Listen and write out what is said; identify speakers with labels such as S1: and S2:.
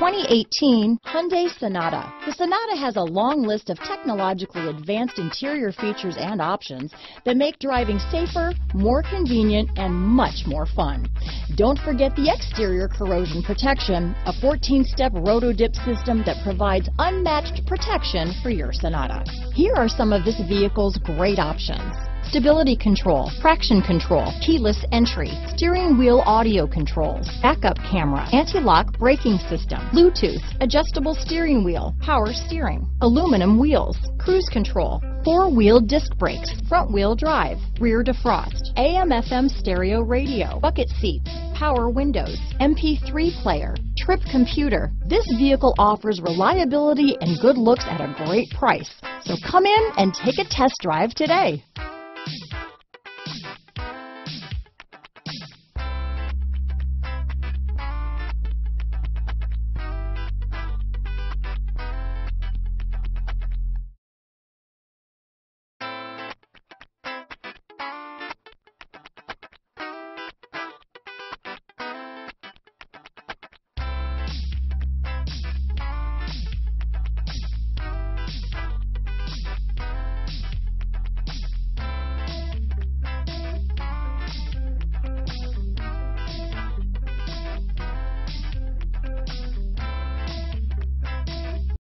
S1: 2018 Hyundai Sonata. The Sonata has a long list of technologically advanced interior features and options that make driving safer, more convenient, and much more fun. Don't forget the exterior corrosion protection, a 14-step roto-dip system that provides unmatched protection for your Sonata. Here are some of this vehicle's great options stability control, traction control, keyless entry, steering wheel audio controls, backup camera, anti-lock braking system, Bluetooth, adjustable steering wheel, power steering, aluminum wheels, cruise control, four-wheel disc brakes, front-wheel drive, rear defrost, AM-FM stereo radio, bucket seats, power windows, MP3 player, trip computer. This vehicle offers reliability and good looks at a great price. So come in and take a test drive today.